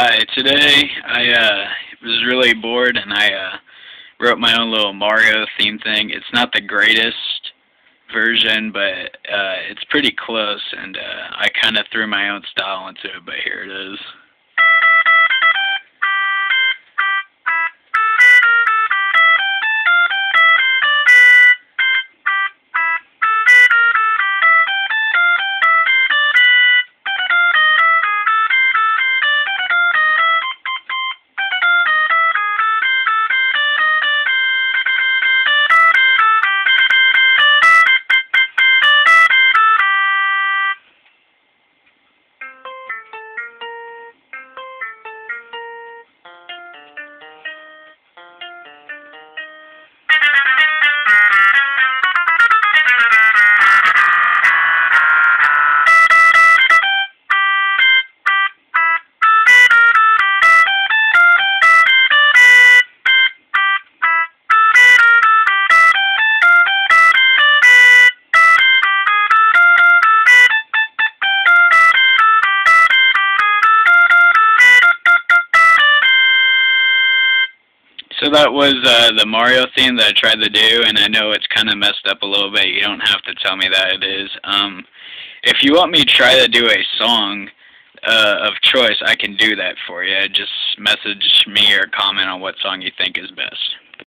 Hi, today I uh, was really bored and I uh, wrote my own little Mario theme thing. It's not the greatest version, but uh, it's pretty close, and uh, I kind of threw my own style into it, but here it is. So that was uh, the Mario theme that I tried to do, and I know it's kind of messed up a little bit. You don't have to tell me that it is. Um, if you want me to try to do a song uh, of choice, I can do that for you. Just message me or comment on what song you think is best.